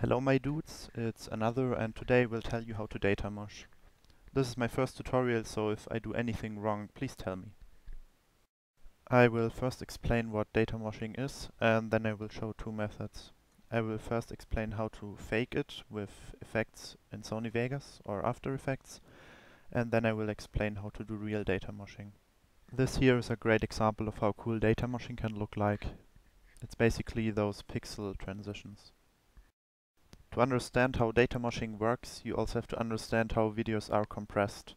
Hello my dudes, it's another and today we'll tell you how to data mosh. This is my first tutorial so if I do anything wrong please tell me. I will first explain what data moshing is and then I will show two methods. I will first explain how to fake it with effects in Sony Vegas or After Effects and then I will explain how to do real data moshing. This here is a great example of how cool data moshing can look like. It's basically those pixel transitions. To understand how data moshing works, you also have to understand how videos are compressed.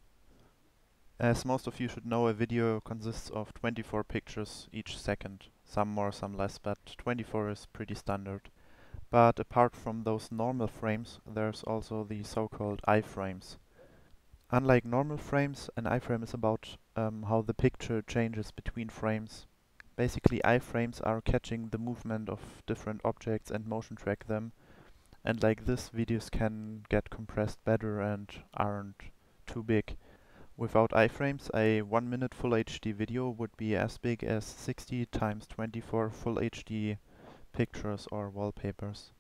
As most of you should know, a video consists of 24 pictures each second. Some more, some less, but 24 is pretty standard. But apart from those normal frames, there's also the so-called iframes. Unlike normal frames, an iframe is about um, how the picture changes between frames. Basically, iframes are catching the movement of different objects and motion track them and like this videos can get compressed better and aren't too big. Without iframes a 1 minute full HD video would be as big as 60 times 24 full HD pictures or wallpapers.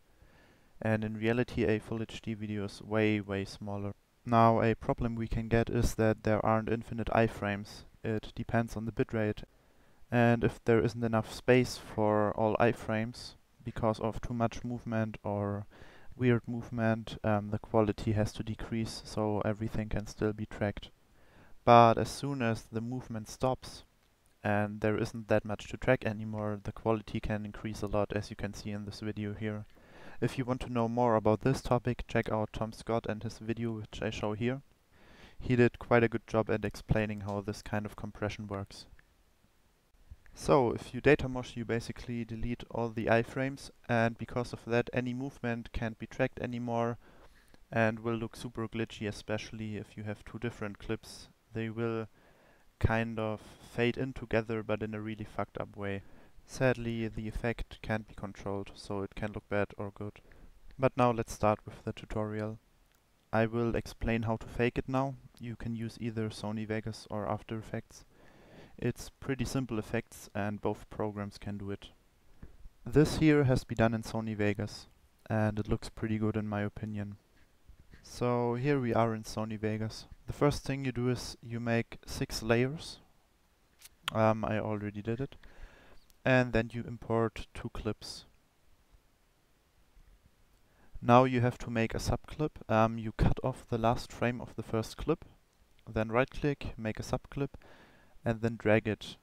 And in reality a full HD video is way way smaller. Now a problem we can get is that there aren't infinite iframes. It depends on the bitrate and if there isn't enough space for all iframes because of too much movement or weird movement, um, the quality has to decrease so everything can still be tracked. But as soon as the movement stops and there isn't that much to track anymore, the quality can increase a lot as you can see in this video here. If you want to know more about this topic, check out Tom Scott and his video which I show here. He did quite a good job at explaining how this kind of compression works. So, if you data mosh, you basically delete all the iframes, and because of that, any movement can't be tracked anymore and will look super glitchy, especially if you have two different clips. They will kind of fade in together, but in a really fucked up way. Sadly, the effect can't be controlled, so it can look bad or good. But now let's start with the tutorial. I will explain how to fake it now. You can use either Sony Vegas or After Effects. It's pretty simple effects and both programs can do it. This here has been done in Sony Vegas and it looks pretty good in my opinion. So here we are in Sony Vegas. The first thing you do is you make six layers. Um, I already did it. And then you import two clips. Now you have to make a subclip. Um, you cut off the last frame of the first clip, then right click, make a subclip, and then drag it.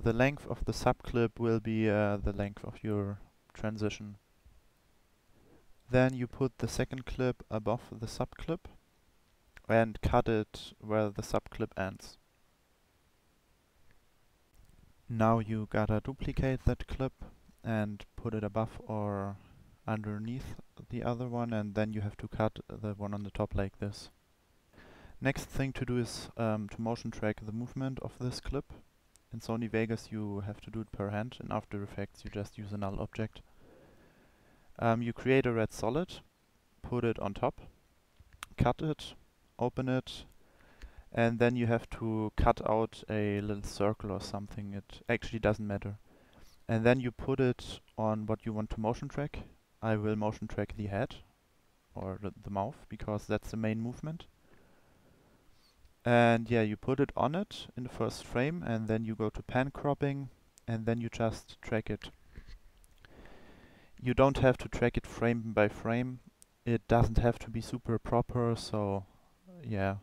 The length of the subclip will be uh, the length of your transition. Then you put the second clip above the subclip and cut it where the subclip ends. Now you gotta duplicate that clip and put it above or underneath the other one and then you have to cut the one on the top like this. Next thing to do is um, to motion track the movement of this clip. In Sony Vegas you have to do it per hand. In After Effects you just use a null object. Um, you create a red solid, put it on top, cut it, open it, and then you have to cut out a little circle or something. It actually doesn't matter. And then you put it on what you want to motion track. I will motion track the head or the, the mouth because that's the main movement. And yeah, you put it on it in the first frame and then you go to pan cropping and then you just track it. You don't have to track it frame by frame. It doesn't have to be super proper, so yeah.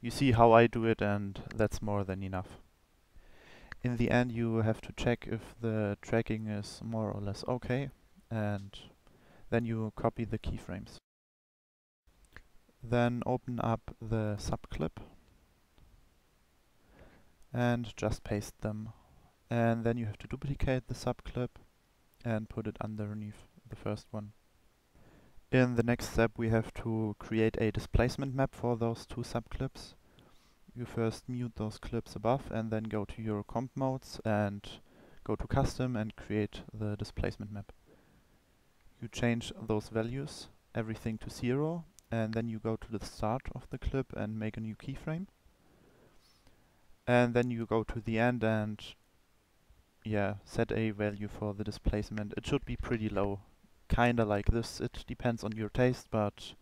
You see how I do it and that's more than enough. In the end you have to check if the tracking is more or less okay and then you copy the keyframes. Then open up the subclip and just paste them. And then you have to duplicate the subclip and put it underneath the first one. In the next step we have to create a displacement map for those two subclips. You first mute those clips above and then go to your comp modes and go to custom and create the displacement map. You change those values, everything to zero and then you go to the start of the clip and make a new keyframe. And then you go to the end and yeah, set a value for the displacement. It should be pretty low. kinda like this. It depends on your taste, but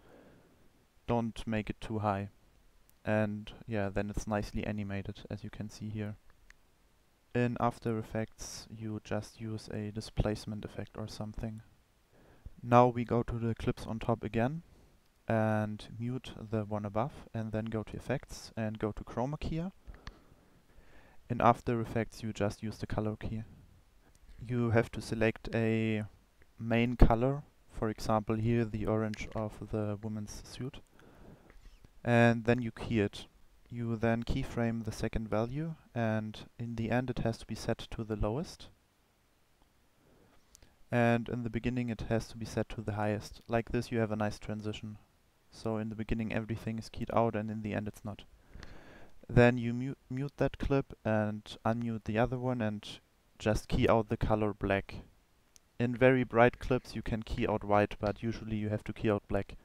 don't make it too high. And yeah, then it's nicely animated, as you can see here. In After Effects, you just use a displacement effect or something. Now we go to the clips on top again and mute the one above and then go to effects and go to chroma key. In After Effects you just use the color key. You have to select a main color, for example here the orange of the woman's suit, and then you key it. You then keyframe the second value and in the end it has to be set to the lowest and in the beginning it has to be set to the highest. Like this you have a nice transition. So in the beginning everything is keyed out and in the end it's not. Then you mute, mute that clip and unmute the other one and just key out the color black. In very bright clips you can key out white, but usually you have to key out black.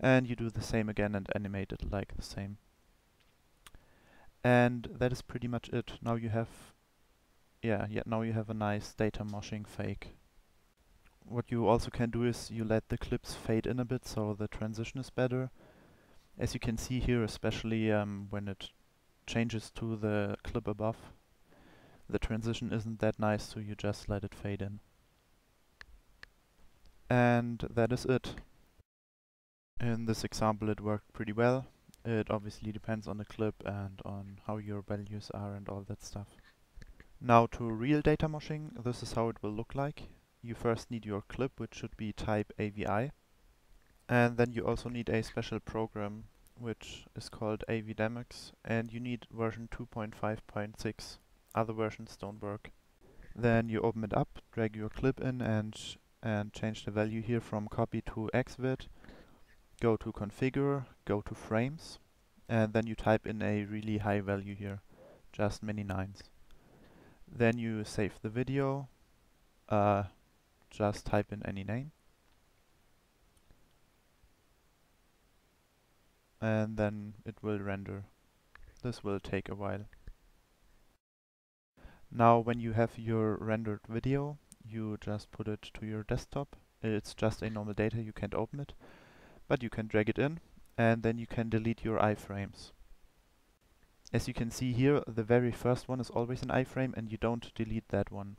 And you do the same again and animate it like the same. And that is pretty much it. Now you have, yeah, yeah, now you have a nice data moshing fake what you also can do is you let the clips fade in a bit so the transition is better. As you can see here, especially um, when it changes to the clip above, the transition isn't that nice, so you just let it fade in. And that is it. In this example it worked pretty well. It obviously depends on the clip and on how your values are and all that stuff. Now to real data moshing, this is how it will look like you first need your clip, which should be type AVI. And then you also need a special program, which is called Avidemux, and you need version 2.5.6. Other versions don't work. Then you open it up, drag your clip in and and change the value here from copy to xvid. Go to configure, go to frames, and then you type in a really high value here, just many nines. Then you save the video, uh, just type in any name. And then it will render. This will take a while. Now when you have your rendered video, you just put it to your desktop. It's just a normal data, you can't open it. But you can drag it in and then you can delete your iframes. As you can see here, the very first one is always an iframe and you don't delete that one.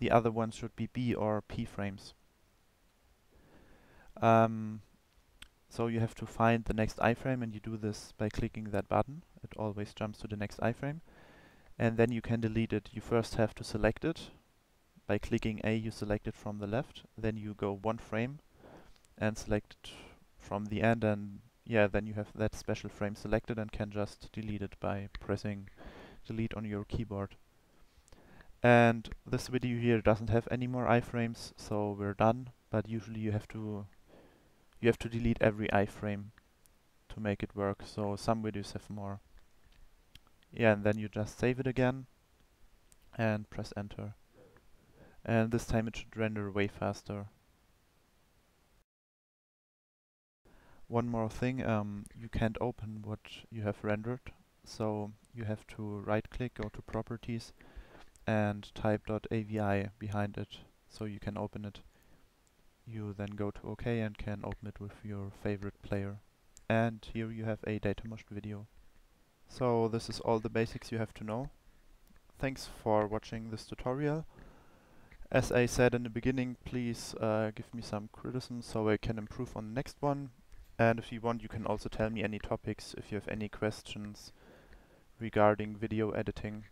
The other ones should be B or P frames. Um, so you have to find the next iframe and you do this by clicking that button. It always jumps to the next iframe. And then you can delete it. You first have to select it. By clicking A you select it from the left. Then you go one frame and select it from the end and yeah, then you have that special frame selected and can just delete it by pressing delete on your keyboard. And this video here doesn't have any more iframes, so we're done. But usually you have to you have to delete every iframe to make it work. So some videos have more. Yeah, and then you just save it again and press enter. And this time it should render way faster. One more thing, um, you can't open what you have rendered, so you have to right click, go to properties, and type .avi behind it so you can open it. You then go to OK and can open it with your favorite player. And here you have a data moshed video. So this is all the basics you have to know. Thanks for watching this tutorial. As I said in the beginning, please uh, give me some criticism so I can improve on the next one. And if you want, you can also tell me any topics if you have any questions regarding video editing.